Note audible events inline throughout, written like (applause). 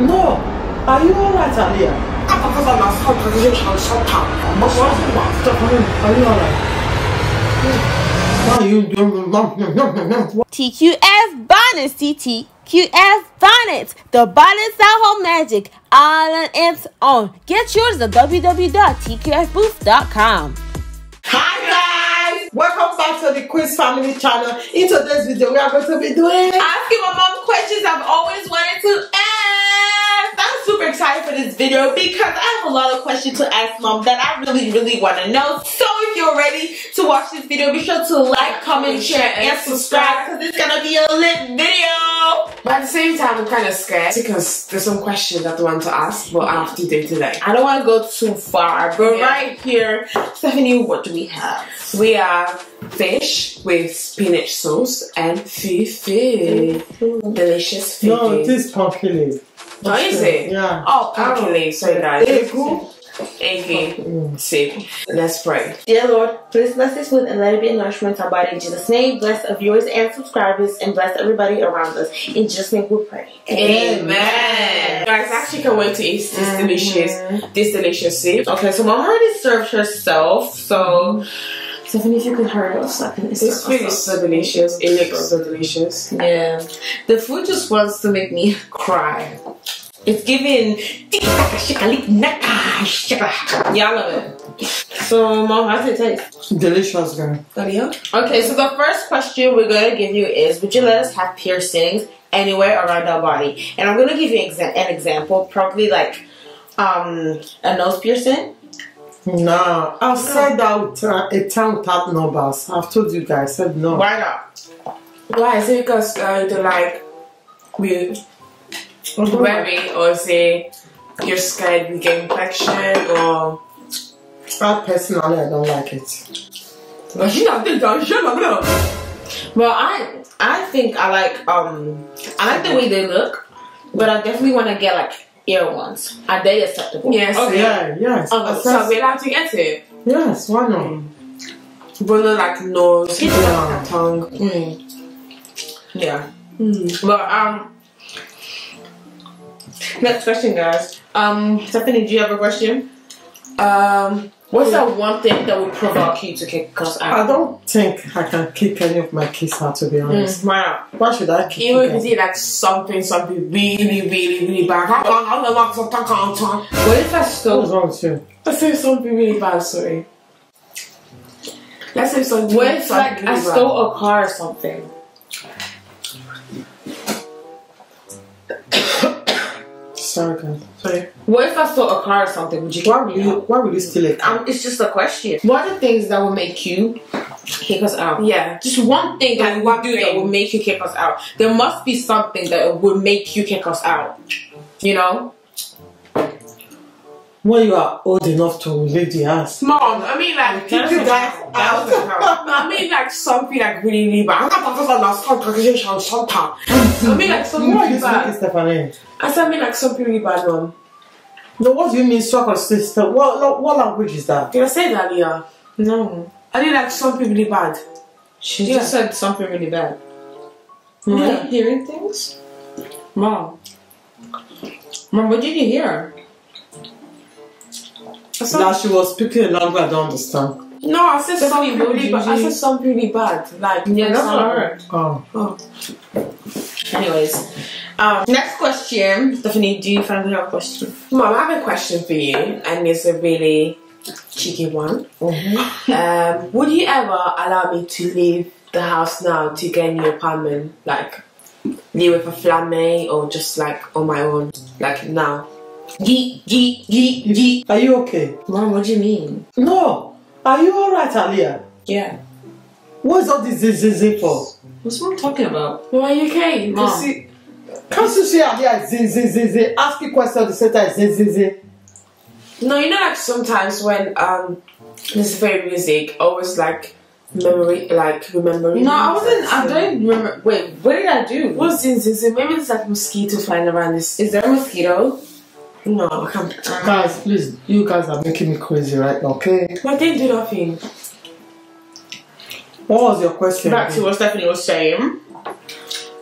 No. Are you alright, Aaliyah? i'm Aaliyah? Are you alright? Why are you doing TQF Bonnets, TTQS Bonnets, the bonnets that hold magic all on its own. Get yours at www.tqfbooth.com. Hi guys! Welcome back to the Queens Family channel. In today's video, we are going to be doing Asking my mom questions I've always wanted to ask. I'm super excited for this video because I have a lot of questions to ask mom that I really, really want to know. So if you're ready to watch this video, be sure to like, comment, share, and subscribe because it's gonna be a lit video. But at the same time, I'm kind of scared because there's some questions that I want to ask, but I have to do today. I don't want to go too far, but Yeah. right here, Stefany, what do we have? We have fish with spinach sauce and fufu. Delicious fufu. No, this pumpkin leaf. Oh, is it? Yeah. Oh, pumpkin leaf. Sorry, guys. Egu. Eggy Mm. soup. Let's pray. Dear Lord, please bless this food and let it be a nourishment to our body. In Jesus' name, bless our viewers and subscribers and bless everybody around us. In Jesus' name we pray. Amen. Guys, I actually can't wait to eat this delicious, this delicious soup. Okay, so mom already served herself, so Stefany, if you could hurry up so I can This food is so delicious. It looks so delicious. Yeah. The food just wants to make me (laughs) cry. It's giving Y'all love it. So mom, how's it taste? Delicious, girl. Okay, so the first question we're gonna give you is Would you let us have piercings anywhere around our body? And I'm gonna give you exa- an example, probably like um a nose piercing. No, I've said that with uh, a time without numbers. I've told you guys, I said no. Why not? Why? Is it because uh, you don't like we wearing or say you're scared we get infection or I personally, I don't like it. but she not think that shit Well I I think I like um I like the way they look, but I definitely wanna get like ear ones. Are they acceptable? Yes. Okay. Yeah, yes. Oh, I So we're allowed to get it. yes, why not? But not like nose, Yeah. tongue. Mm. Yeah. Hmm. But um next question guys. Um Stefany, do you have a question? Um What's that one thing that would provoke you to kick us out? I don't think I can kick any of my kids out, to be honest. Mm, why not? Why should I kick even if them? you see like something something really, really, really bad. I can't I don't like something can't What if I What's stole wrong with you? Let's say something really bad, sorry. Let's say something what if something like I really bad. stole a car or something? Sorry, guys. Sorry. What if I stole a car or something? Would you Why would you? out? Why will you steal a car? Um, it's just a question. What are the things that will make you kick us out? Yeah. Just one thing that we one would do that will make you kick us out. There must be something that would make you kick us out. You know? When you are old enough to leave the house. Mom, I mean like Kick you guys out. (laughs) I mean like something like really, really bad. I mean like something What really is making bad. Stefany? I said I mean like something really bad, mom. No, what do you mean, soccer sister? What, what, what language is that? Did I say that earlier? No. I did like something really bad. She Yeah. just said something really bad. Am Yeah. I hearing things? Mom. Mom, what did you hear? I said, That she was speaking a language I don't understand. no, I said Stefany, something really did bad. I said something really bad. Like Yeah, that's what I heard. Oh. Oh. Anyways, um, next question. Stefany, do you finally have a question? Mom, I have a question for you, and it's a really cheeky one. Um, would you ever allow me to leave the house now to get a new apartment? Like, live with a flatmate or just like on my own? Like now? Yeet, yeet, yeet, yeet. Are you okay? Mom, what do you mean? No. Are you alright, Aaliyah? Yeah. What is all this zzzz for? What's mom talking about? Why are you okay? Mom. Just see- Can't you see Aaliyah is zzzz? Ask a question at the center is zzzz. No, you know, like sometimes when um, this very music, always like memory, like remembering. No, I wasn't. I don't remember. Wait, what did I do? What's this? Is it maybe it's like mosquito flying around this? Is there a mosquito? No, I can't. Guys, please, you guys are making me crazy right now, okay? But I didn't do nothing. What was your question? Back to what Stefany was saying.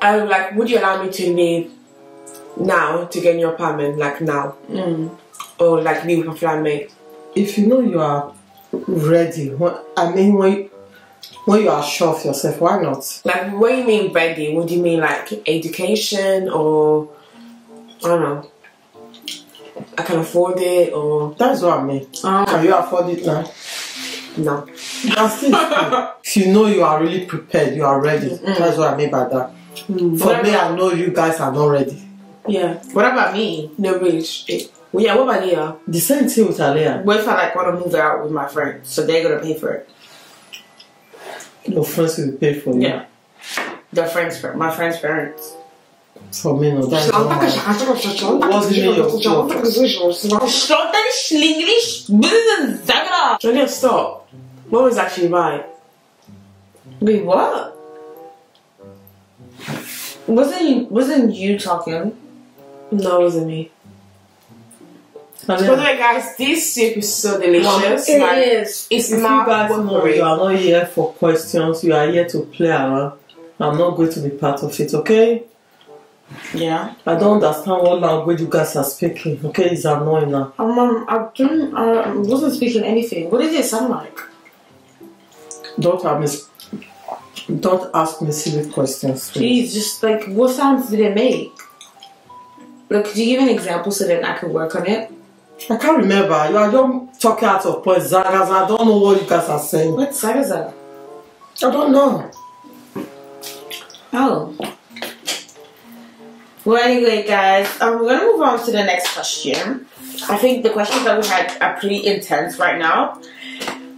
I was like. Would you allow me to leave now to get in your apartment? Like now, Mm. or like leave with a flatmate? If you know you are ready, when, I mean when when you are sure of yourself, why not? Like, what do you mean ready? What do you mean like education or I don't know? I can afford it or That's what I mean. Um, Can you afford it now? no? That's it. if you know you are really prepared, you are ready. That's what I mean by that. For me, I know you guys are not ready. Yeah, what about me? no, really. Well, yeah. What about you? The same thing with Aaliyah. What if I like want to move out with my friends, so they're gonna pay for it? Your friends will pay for it. Yeah. Their friends, my friends' parents. For me, no. That's not my... What's in your Slaughter English, business Zagra. Julia, stop. What was actually right? Wait, what? Wasn't wasn't you talking? No, it wasn't me. By the way, guys, this soup is so delicious. like, is. It's if you guys know you are not here for questions, you are here to play around. I'm not going to be part of it, okay? Yeah. I don't understand what language you guys are speaking, okay? It's annoying now. Um, um, I didn't. I wasn't speaking anything. What did it sound like? Don't ask me, don't ask me silly questions. please. Jeez, just like what sounds did it make? Like, could you give an example so that I could work on it? I can't remember. You are just talking out of point. Zagas, I don't know what you guys are saying. What Zagaza? I don't know. Oh. Well, anyway, guys, um, we're gonna move on to the next question. I think the questions that we had are pretty intense right now.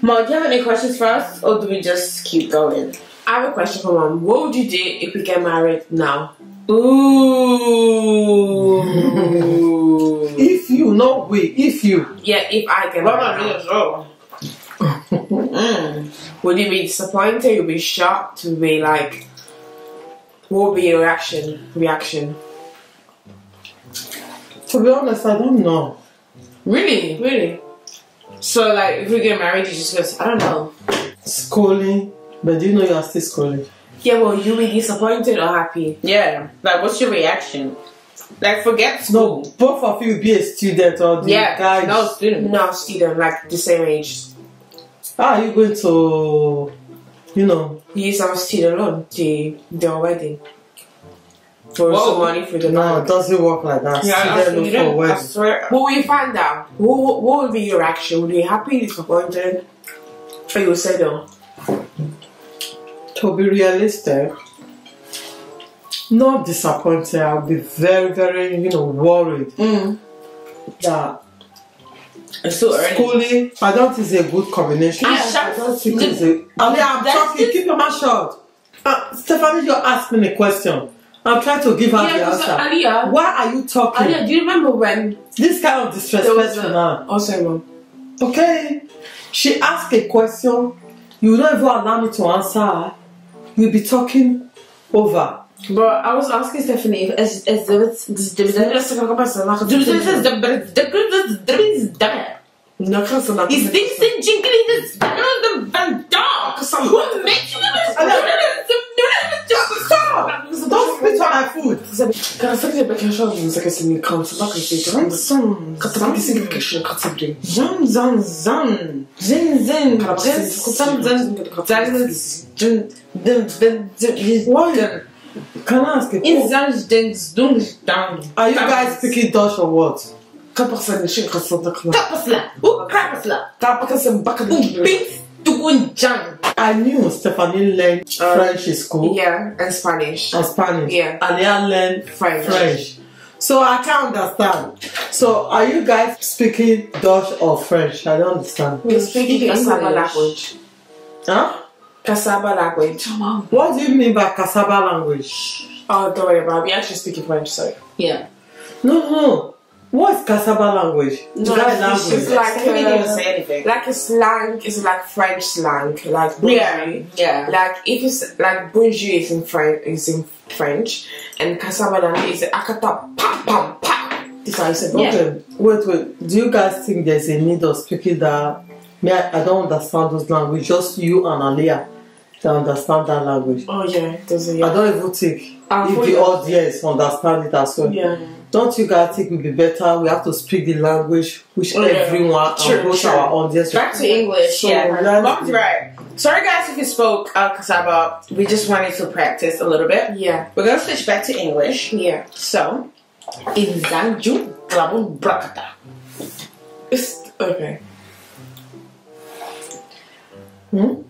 Mom, do you have any questions for us, or do we just keep going? I have a question for mom. What would you do if we get married now? Ooh. (laughs) If you, not we, if you. Yeah, if I get married now. mm. Would you be disappointed? Would you be shocked? Would you be like, what would be your reaction? Reaction? To be honest, I don't know. Really? Really? So, like, if we get married, you just go, I don't know. Schooling, but do you know you are still schooling? Yeah, well, you be disappointed or happy? Yeah. Like, what's your reaction? Like, forget No, both of you be a student or the Yeah. guys. No student. No, student, like the same age. How are you going to, you know, You use our student loan to their wedding. For Whoa. some money for the no, it doesn't work like that. Yeah, I, student loan for I wedding. swear. What will you find out? What, what, what would be your reaction? Would you be happy, disappointed? Or you would say no? To be realistic, not disappointed. I'll be very, very, you know, worried Mm. that It's so early. schooling. I don't think it's a good combination. Ah, I don't think the- it's a. I mean, I'm that's talking. Keep your mouth shut. Uh, Stefany, you're asking a question. I'm trying to give her the because answer. Aaliyah, Why are you talking? Aaliyah, do you remember when This kind of disrespectful now. Oh, sorry, mom. Okay. She asked a question. You don't even allow me to answer her. You'll be talking over. But I was asking Stefany if as as the No, because I'm not. He thinks in jingling this the van dog. Who makes you Stop! plus sur la foot. Quand c'est pas quelque chose, c'est que c'est une grande, c'est pas que c'est une grande. Quand c'est quelque chose, quand ça dit. Zan, zan, zan. Zin, zin. Quand c'est zan, zan. Zan, zan, zan. Can I ask a? Are you guys speaking Dutch or what? Tugun jan. I knew Stephanie learned Uh, French in school Yeah, and Spanish. and Spanish. Yeah. Alia learned French. French. So I can't understand. So are you guys speaking Dutch or French? I don't understand. We speak Kasaba English. language. Huh? Kasaba language. What do you mean by cassava language? Oh, don't worry about it. We actually speak French, so. Yeah. No, no, no. What is cassava language? No, that it's language? just like, Stefany didn't uh, say anything. Like a slang is like French slang, like Yeah, bonjour. yeah. Like if it's like bonjour is in French, is in French, and cassava language is akata pa pam pa. This is how you say Yeah. wait, wait. Do you guys think there's a need of speaking that? Me, I, I don't understand those languages. Just you and Aaliyah. they understand that language. Oh yeah, there's a I yeah. don't even think Ah, if the audience understand it as well. Yeah. Don't you guys think it would be better? We have to speak the language which yeah. everyone True, and both true. our audience. Back to English, So, yeah. let's- Mom's right. Sorry guys if you spoke uh, Cassava. We just wanted to practice a little bit. Yeah. We're gonna switch back to English. Yeah. So, Inzanju Glabun Brakata. It's okay. Hmm?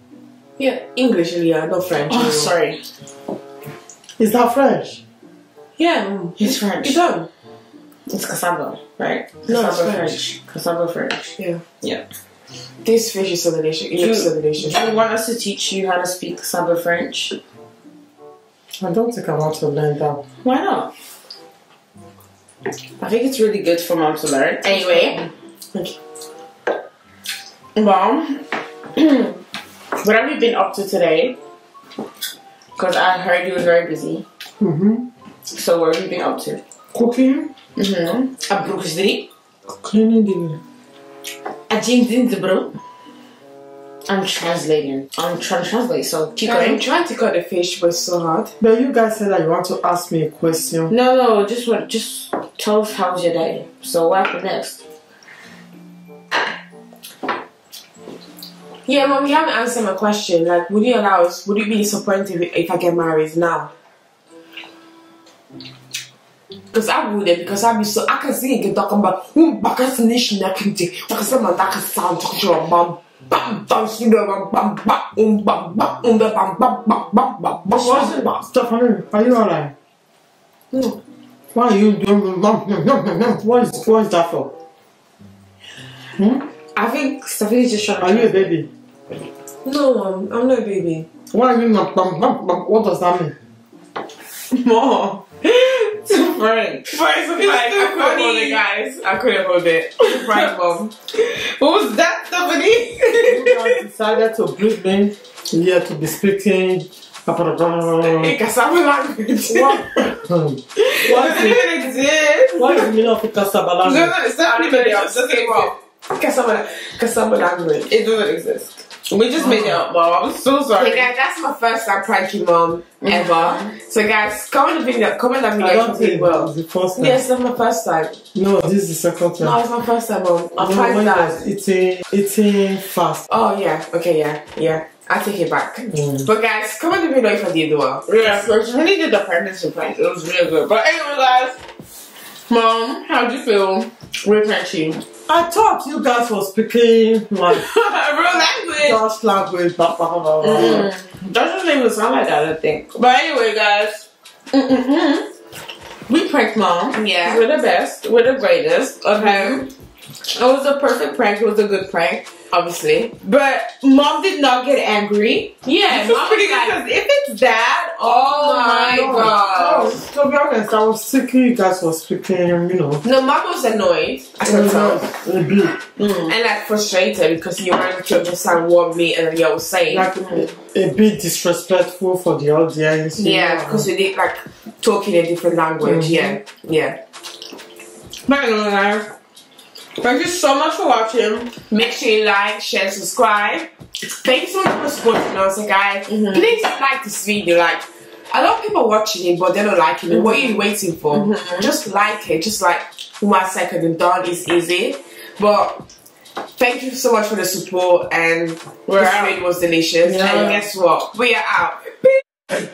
Yeah, English, yeah, not French. Oh, sorry. Is that French? Yeah, mm. It's French. you don't. It's Cassava, right? No, it's Cassava French. Cassava French. Yeah. Yeah. This fish is so delicious. It looks so delicious. Do you want us to teach you how to speak Cassava French? I don't think I want to learn that. Why not? I think it's really good for mom to learn. Anyway, mom, (clears throat) what have you been up to today? Because I heard you were very busy. Mm-hmm. So what have you been up to? Cooking, Mm-hmm. A broeksdrie. cleaning the. A jeans bro. I'm translating. I'm trying to translate, so keep I'm trying to cut the fish, but it's so hard. But you guys said that you want to ask me a question. No, no, just what? Just tell us how's your day. So what happened next? Yeah, mom, you haven't answered my question. Like, would you allow us? Would you be disappointed if, if I get married now? because I would it because I be so I can sing and talking about um bakas nation I can take because I'm like a sound talking to mom bam bouncing the bam bam bam um bam bam um the bam bam bam bam bam bam bam What's it? Stefany, are you alright? No. Why are you doing what is what is that for? Hmm? I think Stefany just trying Are you a baby? No I'm. I'm not a baby. Why are you not bam bam bam what does that mean? Mom too Frank. First of all, I couldn't hold it, guys. I couldn't hold it. Right, mom. What was that, Stefany? You guys decided to bring me here to be speaking. In cassava language. What? (laughs) It What doesn't even exist. what is the meaning of Cassava language? no, it's not even there. It doesn't exist. Cassava, cassava language. It doesn't exist. We just made it up, Mom. I'm so sorry. Guys, that's my first time pranking mom ever. So guys, comment the video, comment that I don't think well. the first time. Yes, that's my first time. No, this is the second time. No, it's my first time, mom. I'm No, I was that. eating, eating fast. Oh yeah, okay, yeah, yeah. I take it back. Mm. But guys, comment the video if I did well. Yeah, so when he did the pregnancy prank, it was really good. But anyway, guys, Mom, how'd you feel with Frenchie? I thought you guys were speaking like (laughs) Real language. Dutch language. Blah, blah, blah, blah. Mm. That doesn't even sound like that, I think. But anyway, guys, mm-mm-mm. we pranked mom. Yeah. We're the best. We're the greatest. Okay. It was a perfect prank. It was a good prank. Obviously. But mom did not get angry. Yeah, Which was mom pretty was good because if it's that, oh, my No, god. no, to be honest, I was thinking you guys were speaking, you know. No, mom was annoyed. I could tell. A bit. Mm. And like frustrated because you weren't to understand what me and you were saying. Like a, a bit disrespectful for the audience. you yeah, because we did like talking a different language. Mm-hmm. Yeah, yeah. But anyway, thank you so much for watching. Make sure you like, share, subscribe. Thank you so much for supporting us, guys. Mhm. Please like this video. Like, a lot of people watching it, but they're not liking it. What are you waiting for? Mhm. Just like it. Just like one second and done. It's easy. But thank you so much for the support and We're this out. video was delicious. Yeah. And guess what? We are out. Peace.